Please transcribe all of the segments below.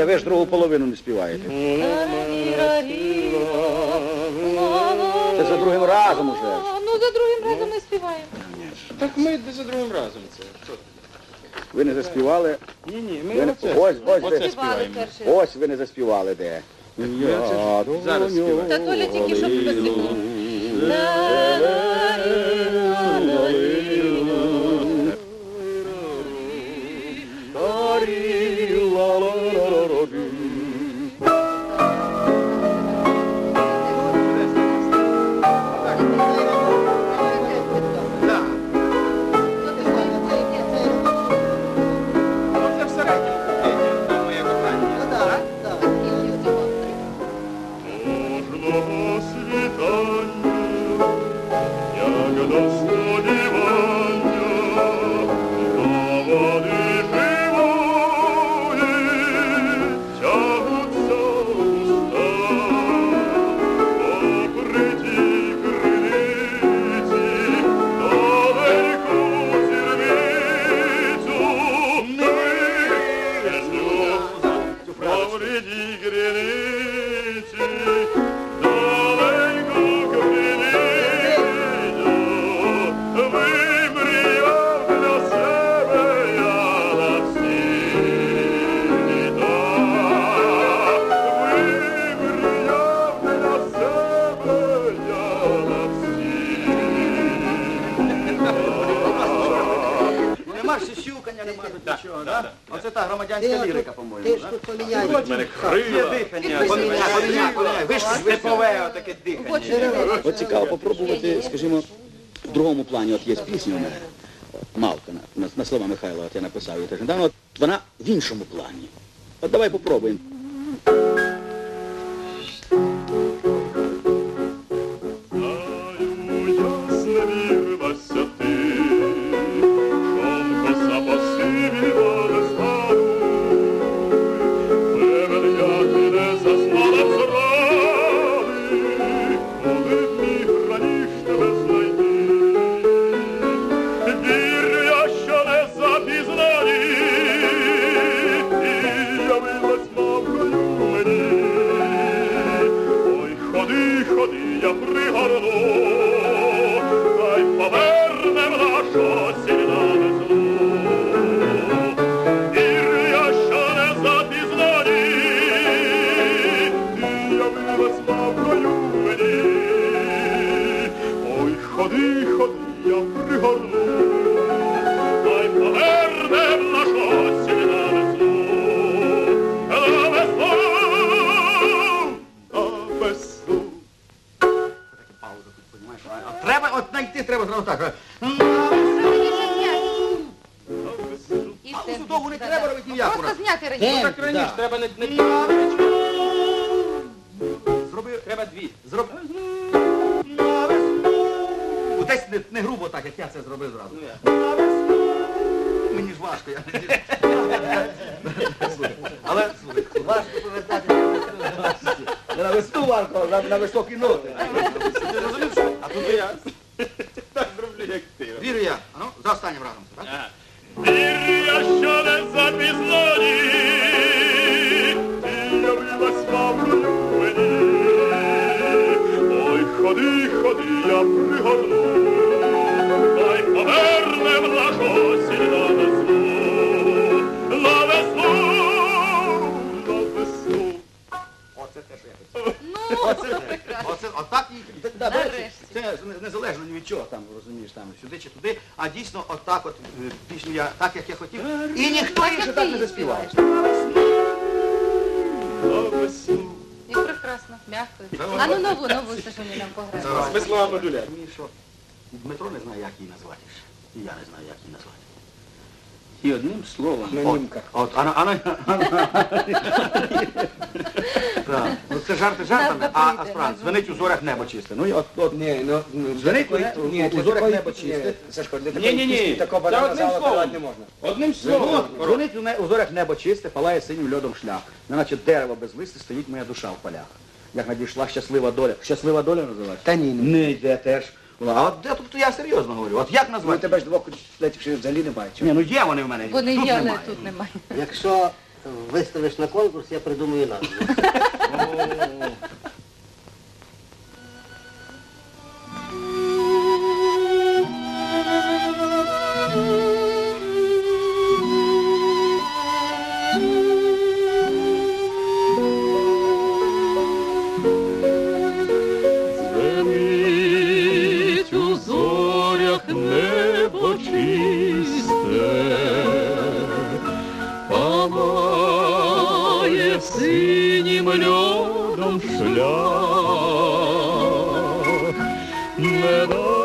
А, ви ж другу половину не співаєте. Це за другим разом уже. Ну, за другим разом ми співаємо. Так ми за другим разом це. Ви не заспівали. Ні, ні, ми не- оце. Ось, ось, оце ви- співаємо. Ось ви не заспівали де. Я це зараз співаю. Та Толя тільки що просив. Громадянська лірика, по-моєму. От мене крила. Дихання, поміняй, поміняй, поміняй. Ви ж степове отаке дихання. От цікаво попробувати, скажімо, в другому плані, от є пісня у мене, Малка, на, на, на слова Михайла, от я написав її теж недавно, от вона в іншому плані. От давай попробуємо. Мавкою мені. Ой, ходи, ходи, я пригорну, Хай повернем нашу сіна весну. На весну, на весну. Пауза тут, понімаєш? А Треба, от знайти треба зразу так. Ну, довго не треба робити ніяку Просто зняти раніше. Так раніше треба не хотів. І ніхто інше так не заспіває. Як прекрасно, м'яко. А ну нову, нову Сашуні нам пограє. Смисла модуля. Дмитро не знає, як її назвати. І я не знаю, як її назвати. І одним словом. От, от, а, на- а, на- а, на- Так, ну це жарти жартами, а, а справді, назва. дзвонить у зорях небо чисте. Ну, і от, от, Ні, ну, ну, Дзвонить такої- у- ні, у зорях небо чисте. Сашко, для Ні, такої ні, ні. пісні такого Та банана одним словом. давати не можна. Одним Ну, словом. от, дзвонить у, не- у зорях небо чисте, палає синім льодом шлях. Неначе дерево без листи стоїть моя душа в полях. Як надійшла щаслива доля. Щаслива доля називається? Та ні, ну. Не йде теж. А от де тут я серйозно говорю. От як Ну, назвати? тебе ж двох куплетів ще взагалі не бачу. Ні, ну є вони в мене. Вони тут є, але немає. тут немає. Якщо виставиш на конкурс, я придумаю назву. Звенить неначе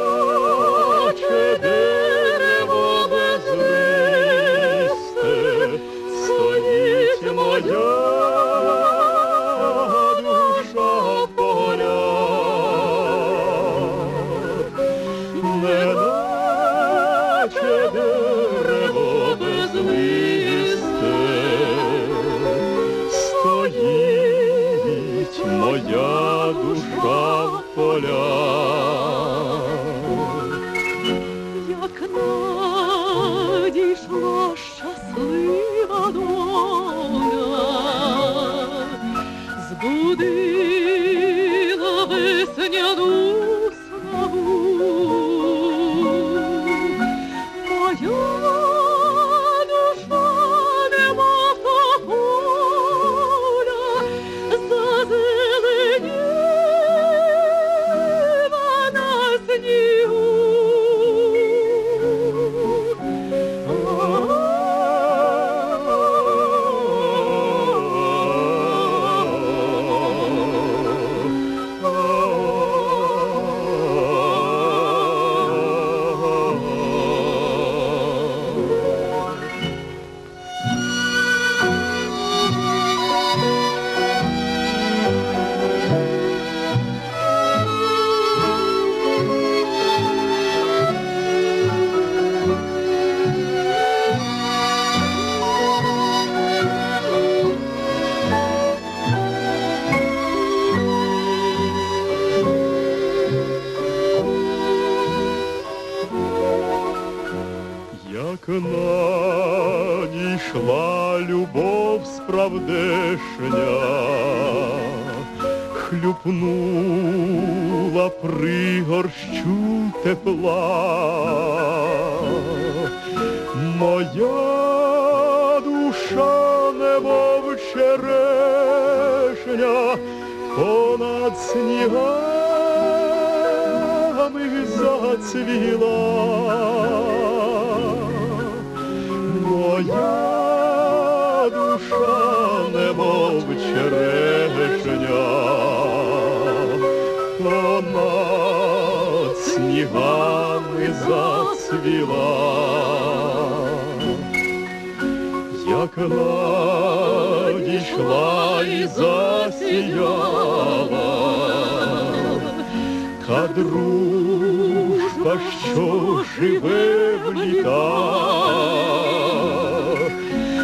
дружба, що живе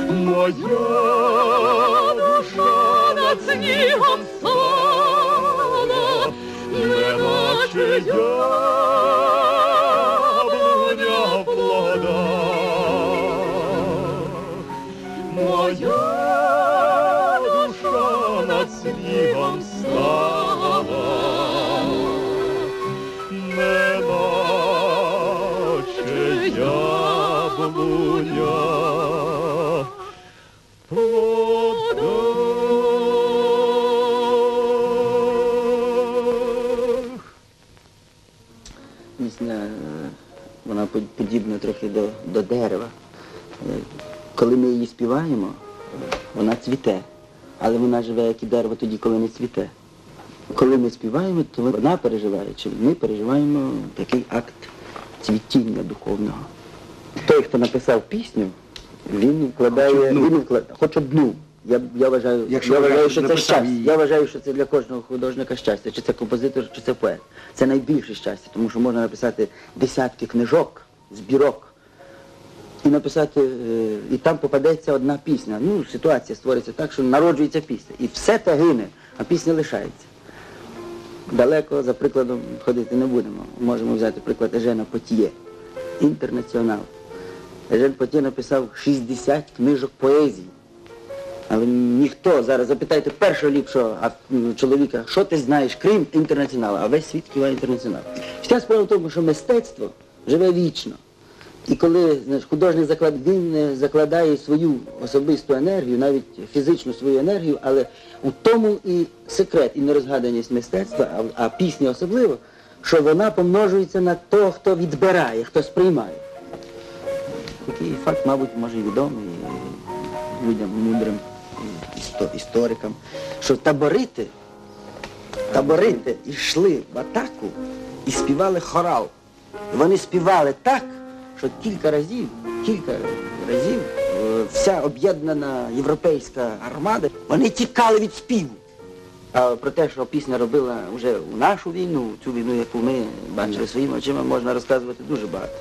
в моя душа над снігом стала, неначе яблуня подібна трохи до, до дерева. Е, Коли ми її співаємо, вона цвіте, але вона живе, як і дерево тоді, коли не цвіте. Коли ми співаємо, то вона переживає, чи ми переживаємо такий акт цвітіння духовного. Той, хто написав пісню, він вкладає, він вкладає, хоч одну. Я, я вважаю, Якщо я вважаю, що це щастя. її. Я вважаю, що це для кожного художника щастя, чи це композитор, чи це поет. Це найбільше щастя, тому що можна написати десятки книжок, збірок, і написати, е, і там попадеться одна пісня. Ну, ситуація створиться так, що народжується пісня. І все те гине, а пісня лишається. Далеко, за прикладом, ходити не будемо. Можемо взяти приклад Ежена Потіє, інтернаціонал. Ежен Потіє написав 60 книжок поезії. Але ніхто зараз запитайте першого ліпшого чоловіка, що ти знаєш, крім інтернаціоналу, а весь світ киває інтернаціонал. Вся справа в тому, що мистецтво живе вічно. І коли знаєш, художник заклад, він е, закладає свою особисту енергію, навіть фізичну свою енергію, але у тому і секрет, і нерозгаданість мистецтва, а, а пісня особливо, що вона помножується на того, хто відбирає, хто сприймає. Такий факт, мабуть, може і відомий е, людям мудрим і історикам, що таборити, таборити йшли в атаку і співали хорал. Вони співали так, що кілька разів, кілька разів е, вся об'єднана європейська армада, вони тікали від співу. А про те, що пісня робила вже у нашу війну, цю війну, яку ми бачили своїми очима, можна розказувати дуже багато.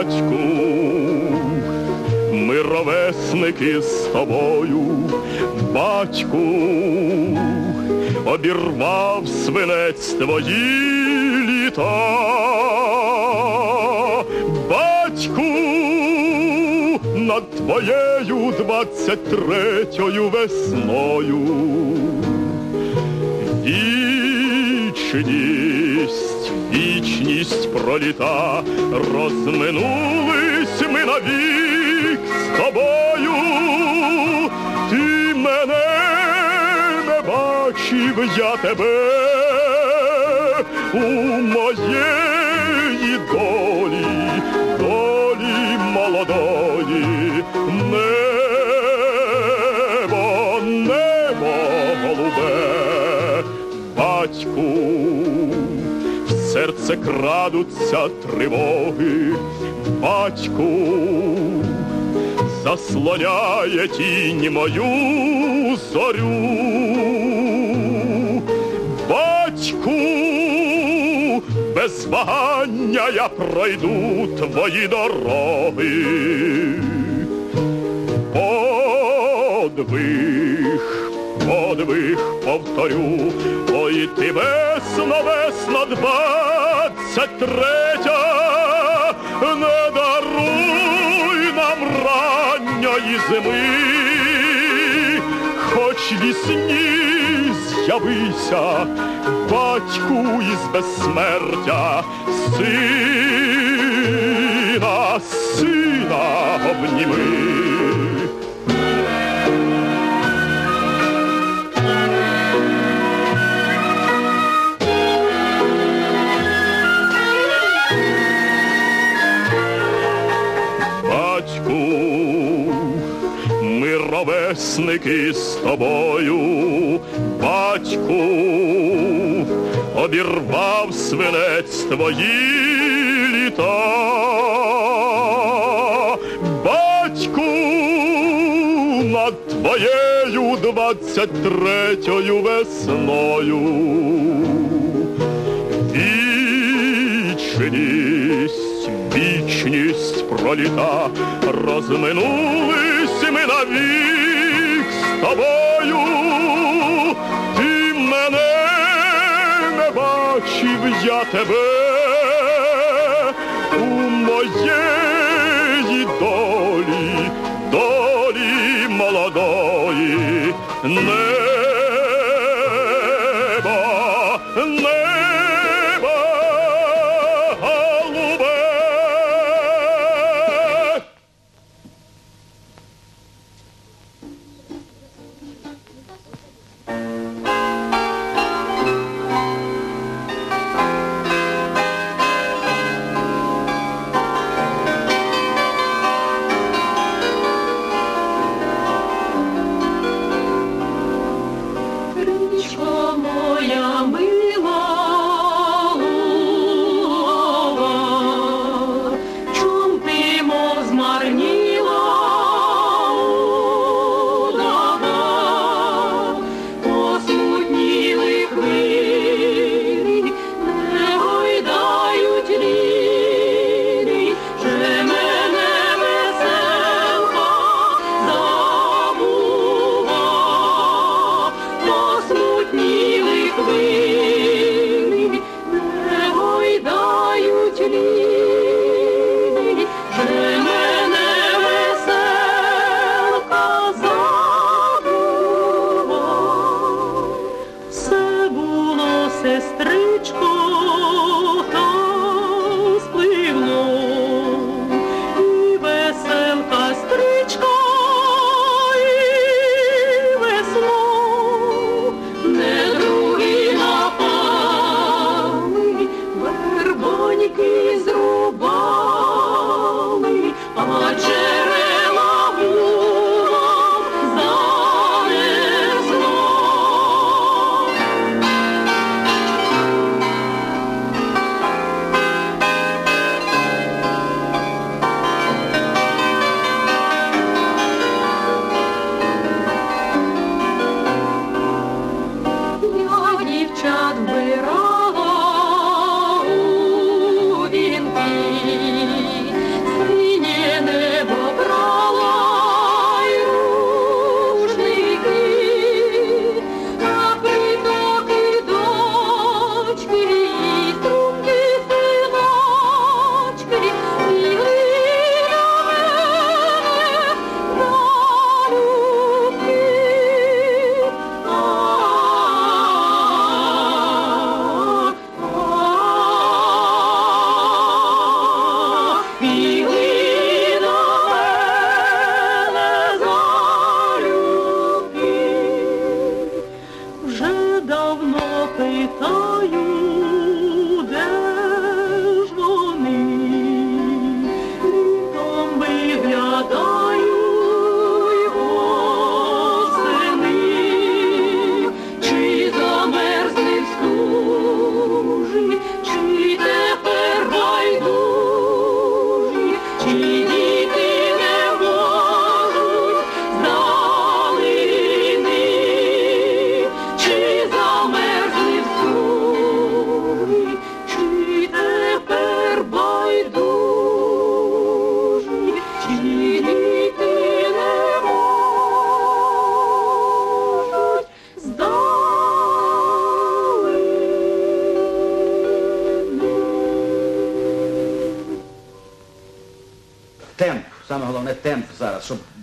Батьку, ми ровесники з тобою, батьку, обірвав свинець твої літа. Батьку, над твоєю двадцять третьою весною. Вічність, вічність проліта, розминулись ми навік з тобою. Ти мене не бачив, я тебе у моєї долі, долі молодої. Небо, небо голубе, батьку, серце крадуться тривоги, батьку, заслоняє тінь мою зорю. Батьку, без вагання я пройду твої дороги. Подвиг, подвиг повторю, ой ти весно, весно, двадцять третя, не даруй нам ранньої зими, хоч вісні з'явися, батьку із безсмертя, сина, сина обніми. Ровесники з тобою, батьку, обірвав свинець твої літа. Батьку, над твоєю двадцять третьою весною. Вічність, вічність проліта, розминулись ми навік з тобою. Ти мене не бачив, я тебе у моєї долі, долі молодої. Небо,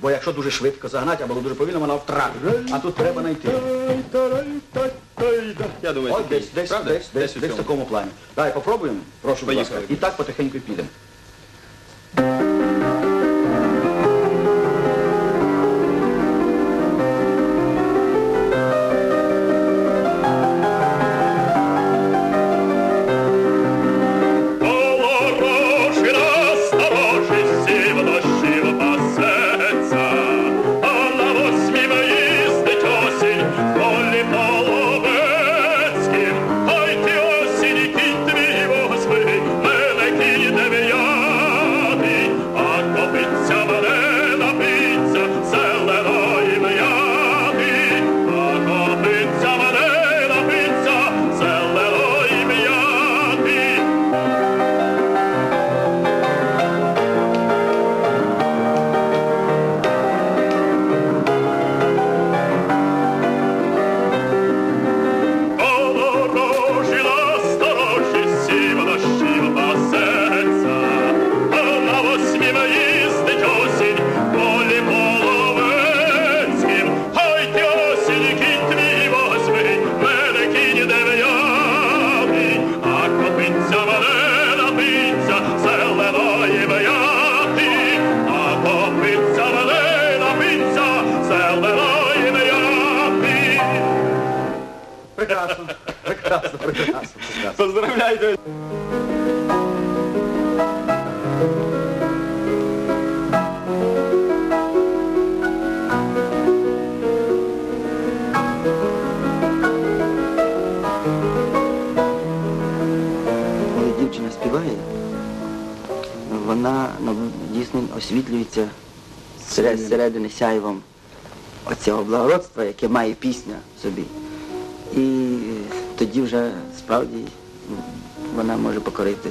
бо якщо дуже швидко загнати, або дуже повільно, вона втратить. А тут треба знайти. Я думаю, От десь, десь, Правда? десь, десь, у десь в цьому. такому плані. Давай попробуємо. Прошу, будь ласка. Поїхали. І так потихеньку підемо. Дівчина вона ну, дійсно освітлюється зсере- зсередини сяйвом оцього благородства, яке має пісня в собі. І тоді вже справді ну, вона може покорити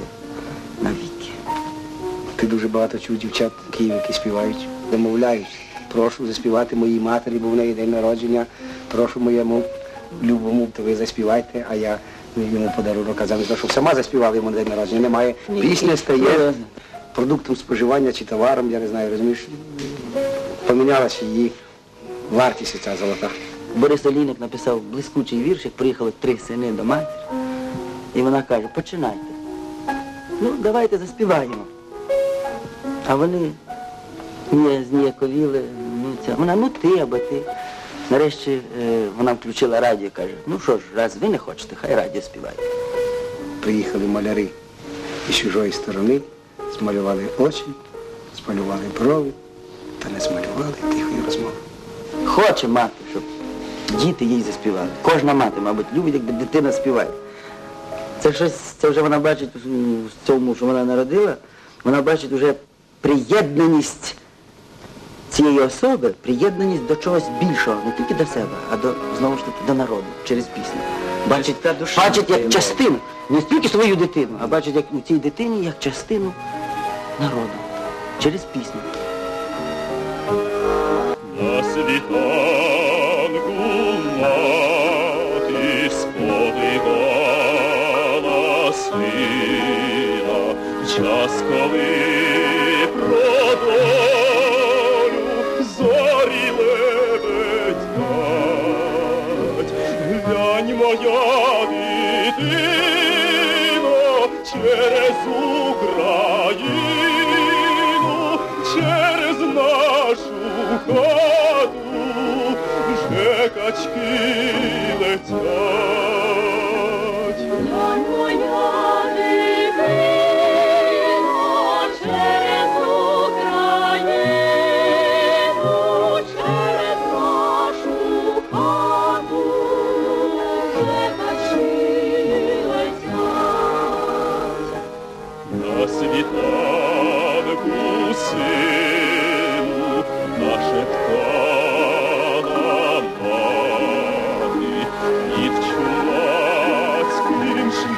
навіки. Ти дуже багато чув дівчат в Києві, які співають, домовляють. Прошу заспівати моїй матері, бо в неї день народження. Прошу моєму любому, то ви заспівайте, а я йому подарунок. Того, щоб сама заспівала йому на день народження. Немає. Пісня стає продуктом споживання чи товаром, я не знаю, розумієш. Помінялася її вартість ця золота. Борис Олійник написав блискучий вірш, як приїхали три сини до матері. І вона каже, починайте. Ну, давайте заспіваємо. А вони ні, зніяковіли, ну ця. Вона, ну ти або ти. Нарешті е, вона включила радіо, і каже, ну що ж, раз ви не хочете, хай радіо співає. Приїхали маляри із чужої сторони, змалювали очі, змалювали брови, та не змалювали тихої розмови. Хоче мати, щоб діти їй заспівали. Кожна мати, мабуть, любить, як дитина співає. Це щось, це вже вона бачить в цьому, що вона народила, вона бачить вже приєднаність цієї особи, приєднаність до чогось більшого, не тільки до себе, а до, знову ж таки, до народу, через пісню. Бачить, бачить як частину, не тільки свою дитину, а бачить як у цій дитині як частину народу, через пісню. На світанку мати сподивала сина, час, коли дитино, через Україну, через нашу хату вже качки летять.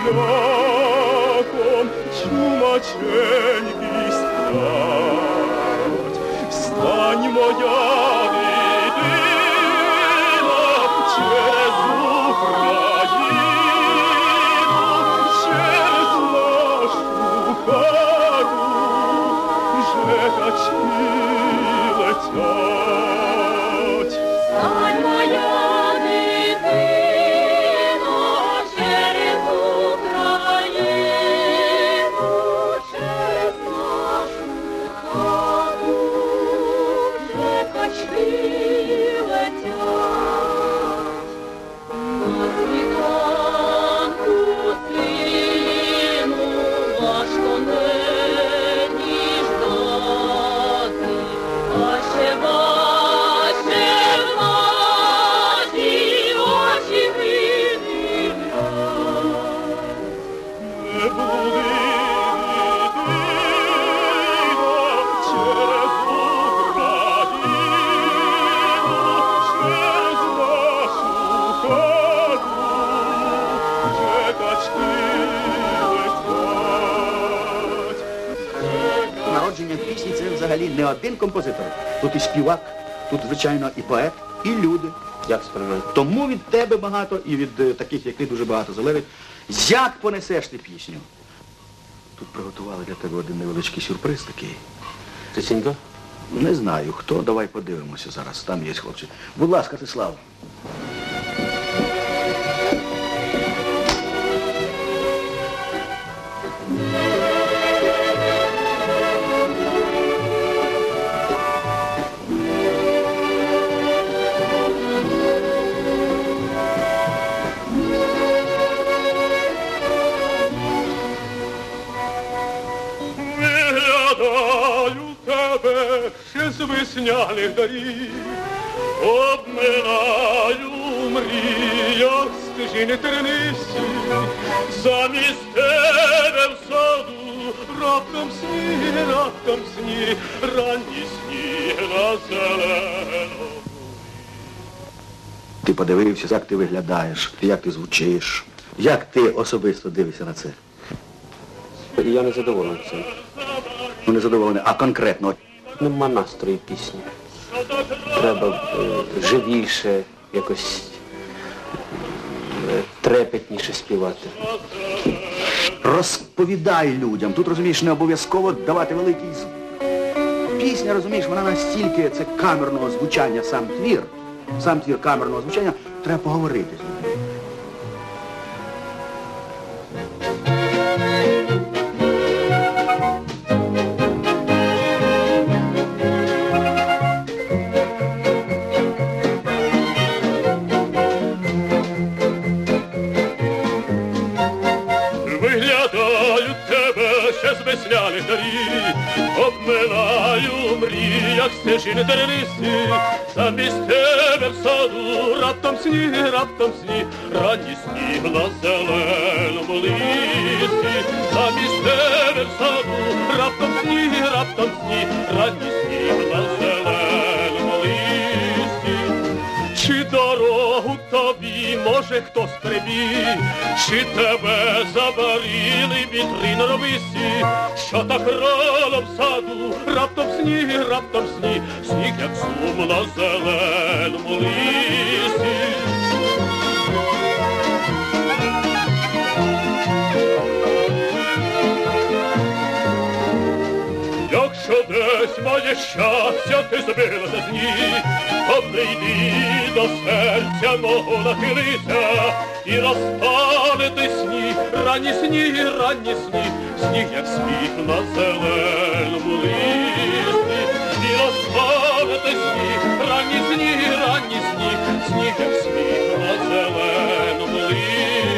Przebakom, czumaczeni один композитор. Тут і співак, тут, звичайно, і поет, і люди. Як сприймаєте? Тому від тебе багато і від е, таких, як ти, дуже багато залежить. Як понесеш ти пісню? Тут приготували для тебе один невеличкий сюрприз такий. Тисінько? Не знаю хто, давай подивимося зараз. Там є хлопці. Будь ласка, Тислав. З весняних дарів, обминаю в мріях стежини тернисті, замість тебе в саду раптом сні, раптом сні, ранні сні на зеленому. Ти подивився, як ти виглядаєш, як ти звучиш, як ти особисто дивишся на це. Я не задоволений цим. Ну, не задоволений, а конкретно. Нема настрою пісні. Треба е, живіше, якось е, трепетніше співати. Розповідай людям. Тут, розумієш, не обов'язково давати великий звук. Пісня, розумієш, вона настільки це камерного звучання, сам твір, сам твір камерного звучання, треба поговорити з людьми. Стежини тернисті, замість тебе в саду раптом сніг, раптом сніг, ранні сніг на зеленому листі, замість тебе в саду раптом сніг, раптом сніг, ранні сніг на зеленому листі. Чи дорогу тобі може хтось прибіг, чи тебе забарили вітри норовисті, що так рано в саду, раптом сніг, раптом сніг, сніг, як сум на зеленому листі. Якщо десь моє щастя ти збилася з ніг, то прийди до серця мого нахилися і розпалити сні, ранні сні, ранні сні, сніг, як сміх на зеленому листі, і розпалити сні, ранні сні, ранні сні, сніг, як сміх на зеленому листі.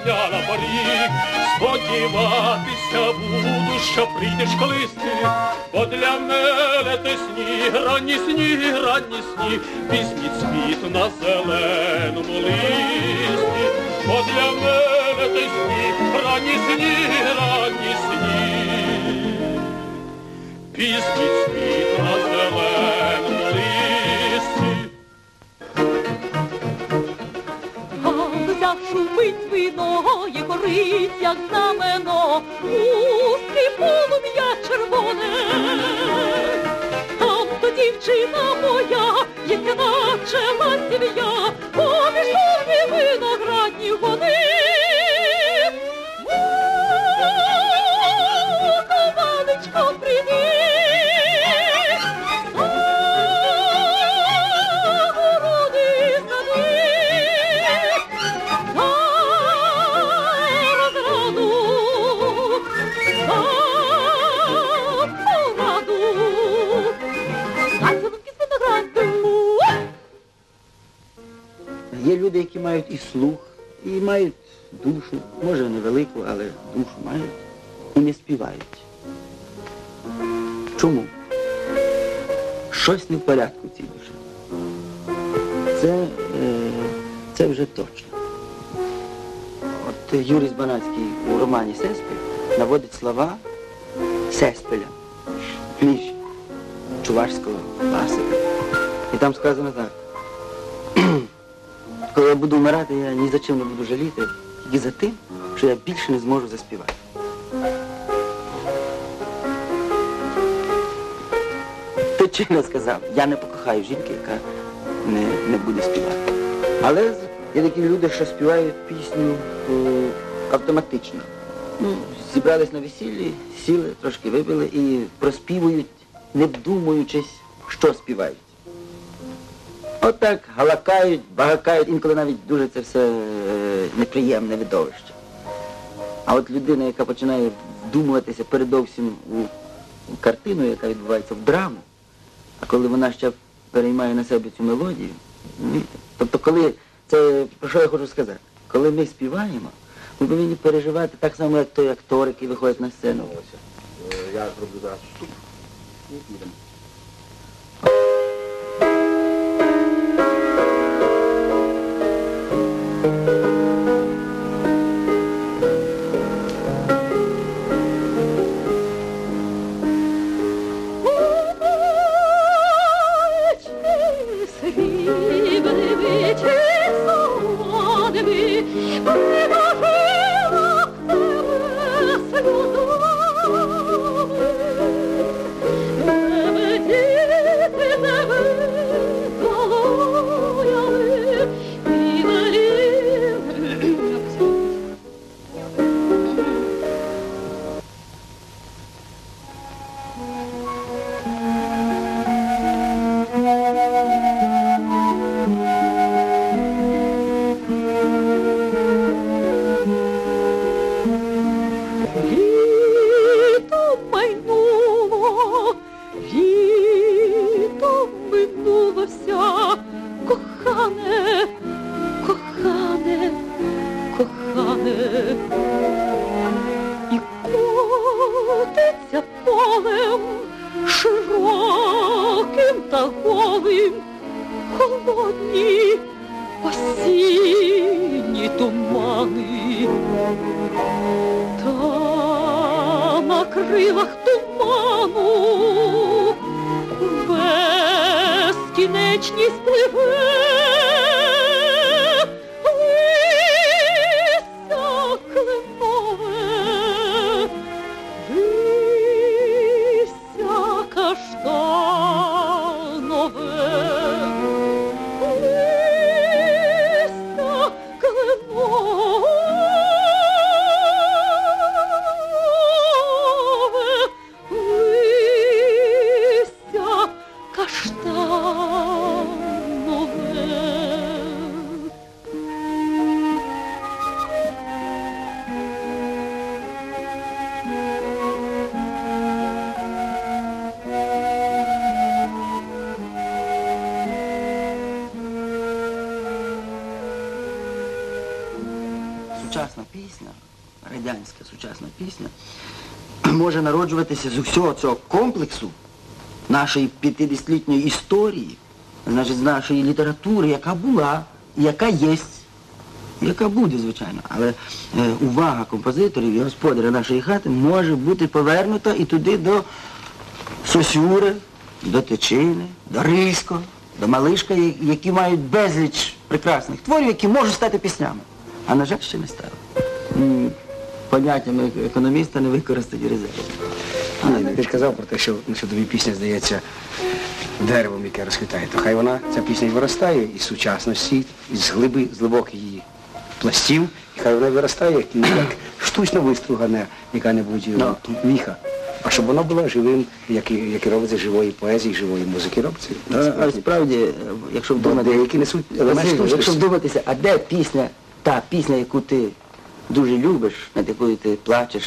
Щодня поріг, сподіватися буду, що прийдеш колись ти, бо для мене ти сніг, ранні сніг, ранні сніг, візьміть світ на зеленому листі, бо для мене ти сніг, ранні сніг, ранні сніг. Візьміть світ на зеленому Галузя вино, виної корить, як знамено, Устки полум'я червоне. Там то дівчина моя, їздя наче ластів'я, поміж шумі виноградні і слух, і мають душу, може невелику, але душу мають, і не співають. Чому? Щось не в порядку цій душі. Це, е, це вже точно. От Юрій Збанацький у романі Сеспель наводить слова Сеспеля, між чувашського класика. І там сказано так. Коли я буду вмирати, я ні за чим не буду жаліти, тільки за тим, що я більше не зможу заспівати. Ти чинно сказав, я не покохаю жінки, яка не, не буде співати. Але є такі люди, що співають пісню е, автоматично. Ну, зібрались на весіллі, сіли, трошки випили і проспівують, не вдумуючись, що співають. Отак галакають, багакають, інколи навіть дуже це все е, неприємне видовище. А от людина, яка починає вдумуватися передовсім у, картину, яка відбувається в драму, а коли вона ще переймає на себе цю мелодію, тобто коли це про що я хочу сказати? Коли ми співаємо, ми повинні переживати так само, як той актор, який виходить на сцену. Я зроблю зараз вступ. І підемо. Сучасна пісня, радянська сучасна пісня, може народжуватися з усього цього комплексу нашої 50-літньої історії, значить, з нашої літератури, яка була, яка є, яка буде, звичайно. Але е, увага композиторів і господаря нашої хати може бути повернута і туди до Сосюри, до Тичини, до Рильського, до Малишка, які мають безліч прекрасних творів, які можуть стати піснями. А на жаль, ще не стали. М, Поняттями економіста не використають резерви. Ти ж казав про те, що, ну, тобі пісня здається деревом, яке розквітає. То хай вона, ця пісня і виростає із сучасності, із глиби, з глибоких її пластів, і хай вона виростає як, як штучно вистругана яка-небудь Ну. віха. А щоб вона була живим, як і, як і робиться живої поезії, живої музики робиться. А, а справді, е, якщо вдумати, деякі несуть якщо вдуматися, а де пісня, та пісня, яку ти дуже любиш, над якою ти плачеш,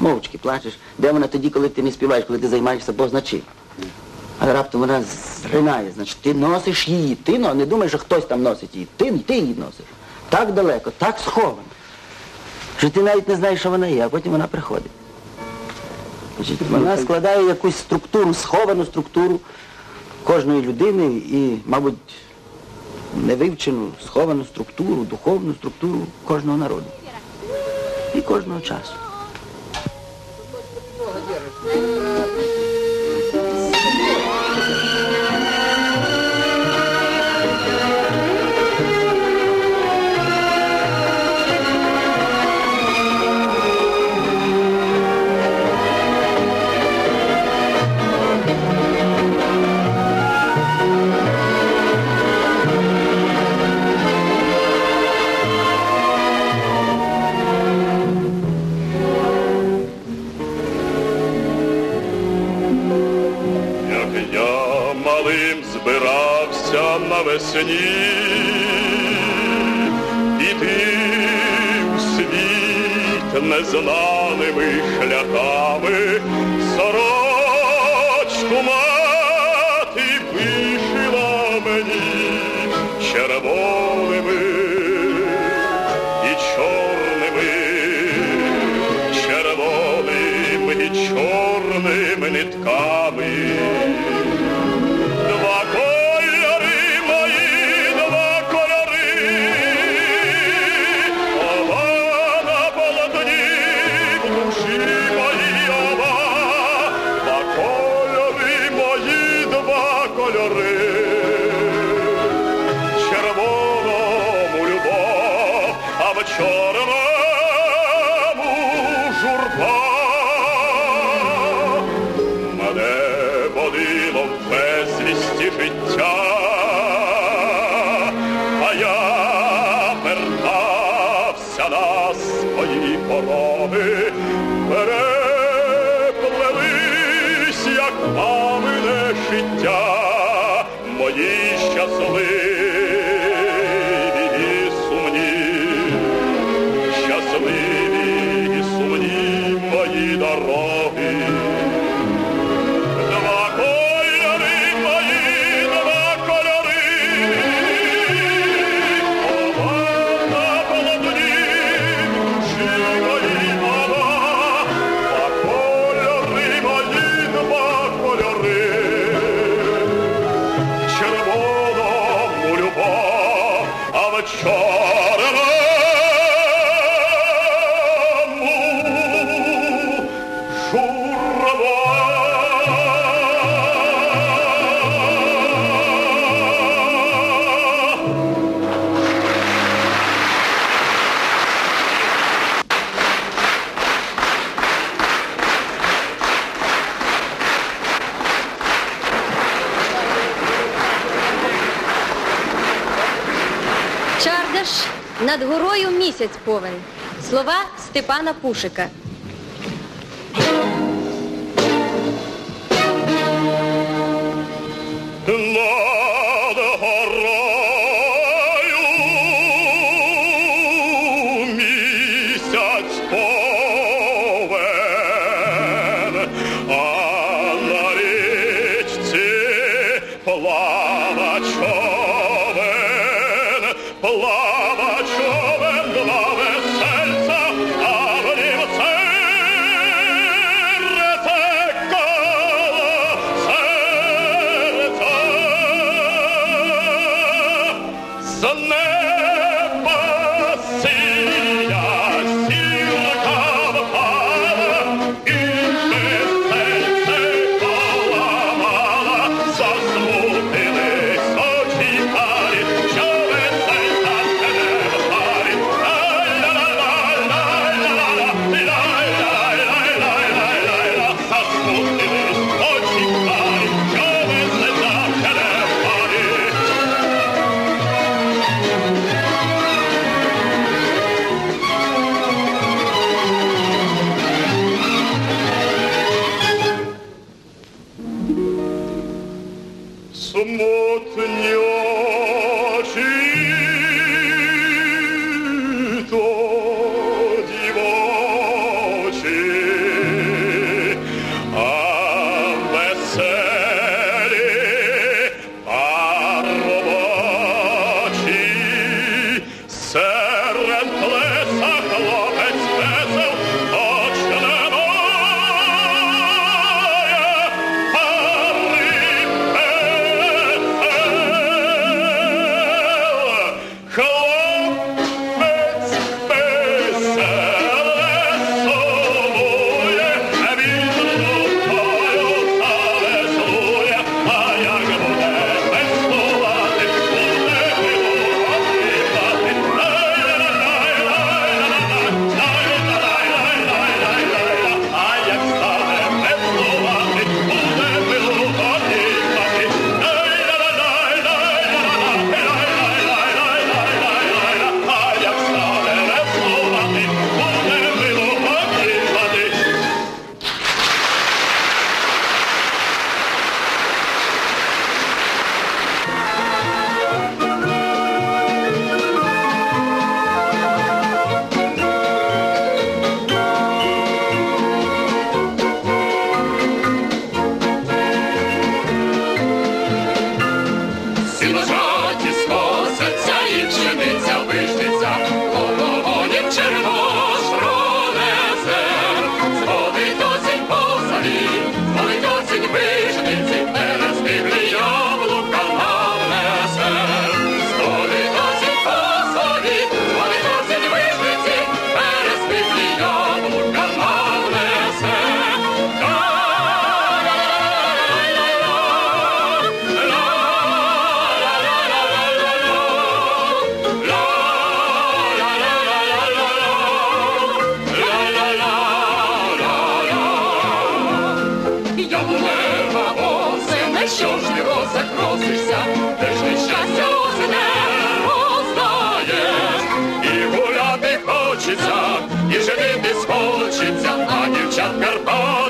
мовчки плачеш, де вона тоді, коли ти не співаєш, коли ти займаєшся позначи. Але раптом вона зринає, значить ти носиш її, ти но, не думаєш, що хтось там носить її, ти, ти її носиш. Так далеко, так сховано, що ти навіть не знаєш, що вона є, а потім вона приходить. Значить, вона складає якусь структуру, сховану структуру кожної людини і, мабуть, невивчену, сховану структуру, духовну структуру кожного народу і кожного часу. осені і ти у світ незнаними шляхами сорочку мати вишила мені червоними і чорними, червоними і чорними нитками. місяць повен. Слова Степана Пушика. хочеться, і жити десь хочеться, а дівчат карпа.